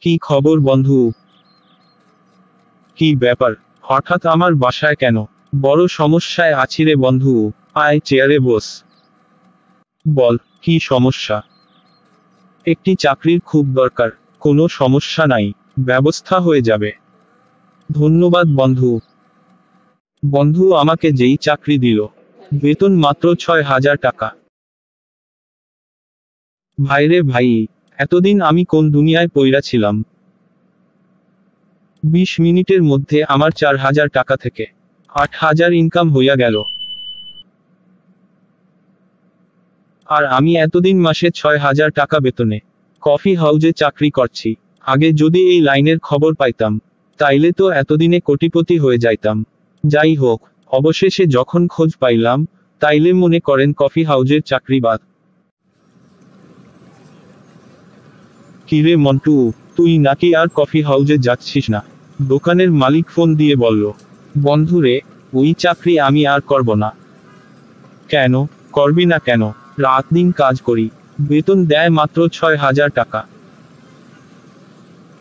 কি খবর বন্ধু? কি ব্যাপার? হঠাৎ আমার বাসায় কেন? বড় সমস্যায় আছি রে বন্ধু। আয় চেয়ারে বস। বল, কি সমস্যা? একটি চাকরির খুব দরকার, কোনো সমস্যা নাই, ব্যবস্থা হয়ে যাবে। ধন্যবাদ বন্ধু। বন্ধু আমাকে যেই চাকরি দিল, বেতন মাত্র ছয় হাজার টাকা। ভাইরে ভাই এতদিন আমি কোন দুনিয়ায় পইরা ছিলাম? বিশ মিনিটের মধ্যে আমার চার হাজার টাকা থেকে আট হাজার ইনকাম হইয়া গেল। আর আমি এতদিন মাসে ছয় হাজার টাকা বেতনে কফি হাউজে চাকরি করছি। আগে যদি এই লাইনের খবর পাইতাম, তাইলে তো এতদিনে কোটিপতি হয়ে যাইতাম। যাই হোক, অবশেষে যখন খোঁজ পাইলাম, তাইলে মনে করেন কফি হাউজের চাকরি বাদ কিরে মন্টু? তুই নাকি আর কফি হাউজে যাচ্ছিস না? দোকানের মালিক ফোন দিয়ে বলল বন্ধুরে ওই চাকরি আমি আর করব না। কেন? করবি না কেন? রাত দিন কাজ করি। বেতন দেয় মাত্র ছয় হাজার টাকা।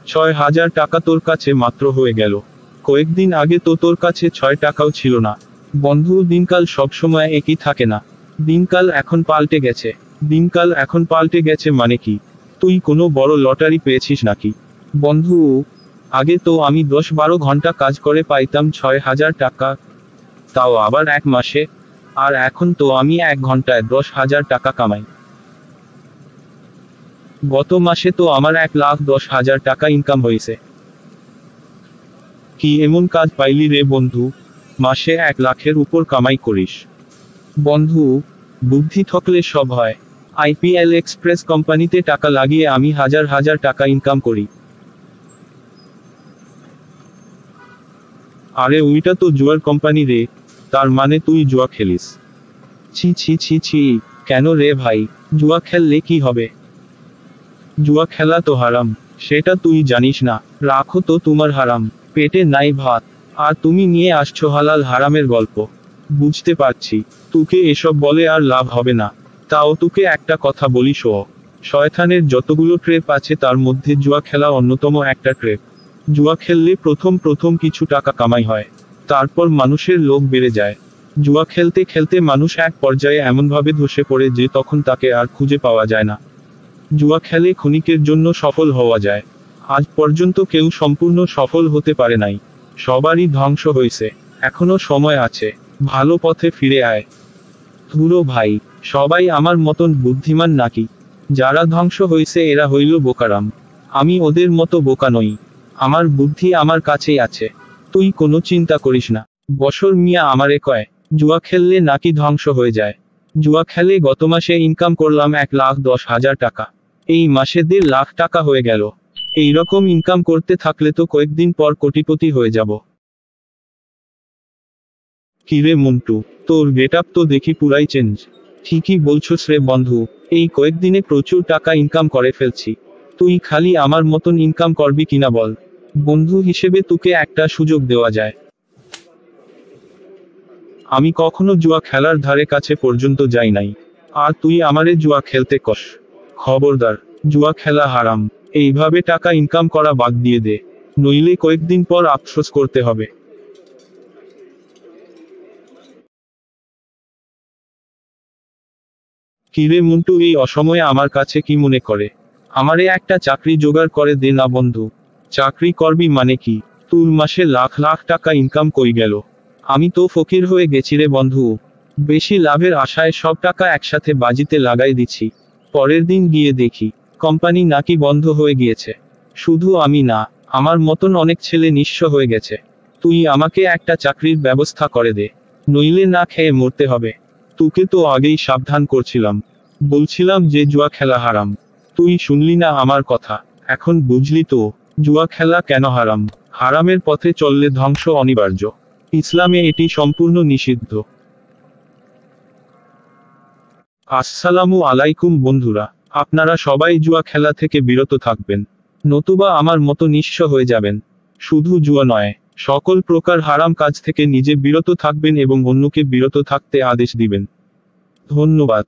ছয় হাজার টাকা তোর কাছে মাত্র হয়ে গেল। কয়েকদিন আগে তো তোর কাছে ছয় টাকাও ছিল না। বন্ধু, দিনকাল সবসময় একই থাকে না। দিনকাল এখন পাল্টে গেছে। দিনকাল এখন পাল্টে গেছে মানে কি? তুই কোনো বড় লটারি পেয়েছিস নাকি? বন্ধু, আগে তো আমি দশ বারো ঘণ্টা কাজ করে পাইতাম ছয় হাজার টাকা। তাও আবার এক মাসে, আর এখন তো আমি এক ঘন্টায় দশ হাজার টাকা কামাই। গত মাসে তো আমার এক লাখ দশ হাজার টাকা ইনকাম হয়েছে। কি এমন কাজ পাইলি রে বন্ধু? মাসে এক লাখের উপর কামাই করিস। বন্ধু, বুদ্ধি থাকলে সব হয়। আইপিএল এক্সপ্রেস কোম্পানিতে টাকা লাগিয়ে আমি হাজার হাজার টাকা ইনকাম করি। আরে ওইটা তো জুয়ার কোম্পানি রে, তার মানে তুই জুয়া খেলিস। ছি ছি ছি ছি, কেন রে ভাই, জুয়া খেললে কি হবে? জুয়া খেলা তো হারাম, সেটা তুই জানিস না, রাখো তো তোমার হারাম, পেটে নাই ভাত, আর তুমি নিয়ে আসছো হালাল হারামের গল্প। বুঝতে পারছি, তোকে এসব বলে আর লাভ হবে না। তাও তোকে একটা কথা বলি শো। শয়তানের যতগুলো ট্রেপ আছে তার মধ্যে জুয়া খেলা অন্যতম একটা ট্রেপ জুয়া খেললে প্রথম প্রথম কিছু টাকা কামাই হয়। তারপর মানুষের লোভ বেড়ে যায়। জুয়া খেলতে খেলতে মানুষ এক পর্যায়ে এমনভাবে ধসে পড়ে যে তখন তাকে আর খুঁজে পাওয়া যায় না। জুয়া খেলে ক্ষণিকের জন্য সফল হওয়া যায়। আজ পর্যন্ত কেউ সম্পূর্ণ সফল হতে পারে নাই। সবারই ধ্বংস হয়েছে। এখনও সময় আছে। ভালো পথে ফিরে আয়। ধুরো ভাই। সবাই আমার মতন বুদ্ধিমান নাকি? যারা ধ্বংস হয়েছে এরা হইল বোকারাম। আমি ওদের মতো বোকা নই। আমার বুদ্ধি আমার কাছেই আছে। তুই কোনো চিন্তা করিস না। বছর মিয়া আমারে কয়, জুয়া খেললে নাকি ধ্বংস হয়ে যায়? জুয়া খেলে গত মাসে ইনকাম করলাম এক লাখ দশ হাজার টাকা। এই মাসে দেড় লাখ টাকা হয়ে গেল। এই রকম ইনকাম করতে থাকলে তো কয়েকদিন পর কোটিপতি হয়ে যাব। কিরে মন্টু, তোর গেট তো দেখি পুরাই চেঞ্জ ঠিকই বলছোস রে বন্ধু, এই কয়েকদিনে প্রচুর টাকা ইনকাম করে ফেলছি। তুই খালি আমার মতন ইনকাম করবি কিনা বল। বন্ধু হিসেবে তোকে একটা সুযোগ দেওয়া যায়। আমি কখনো জুয়া খেলার ধারে কাছে পর্যন্ত যাই নাই। আর তুই আমারে জুয়া খেলতে কস। খবরদার, জুয়া খেলা হারাম। এইভাবে টাকা ইনকাম করা বাদ দিয়ে দে। নইলে কয়েকদিন পর আফসোস করতে হবে। কিরে মুন্টু, এই অসময়ে আমার কাছে কি মনে করে? আমারে একটা চাকরি জোগাড় করে দে না বন্ধু। চাকরি করবি মানে কি? তোর মাসে লাখ লাখ টাকা ইনকাম কই গেল? আমি তো ফকির হয়ে গেছি রে বন্ধু। বেশি লাভের আশায় সব টাকা একসাথে বাজিতে লাগাই দিছি। পরের দিন গিয়ে দেখি, কোম্পানি নাকি বন্ধ হয়ে গিয়েছে। শুধু আমি না, আমার মতন অনেক ছেলে নিঃস্ব হয়ে গেছে। তুই আমাকে একটা চাকরির ব্যবস্থা করে দে। নইলে না খেয়ে মরতে হবে। তোকে তো আগেই সাবধান করছিলাম। বলছিলাম যে জুয়া খেলা হারাম। তুই শুনলি না আমার কথা। এখন বুঝলি তো, জুয়া খেলা কেন হারাম? হারামের পথে চললে ধ্বংস অনিবার্য। ইসলামে এটি সম্পূর্ণ নিষিদ্ধ। আসসালামু আলাইকুম বন্ধুরা, আপনারা সবাই জুয়া খেলা থেকে বিরত থাকবেন। নতুবা আমার মতো নিঃস্ব হয়ে যাবেন। শুধু জুয়া নয় সকল প্রকার হারাম কাজ থেকে নিজে বিরত থাকবেন এবং অন্যকে বিরত থাকতে আদেশ দিবেন। ধন্যবাদ।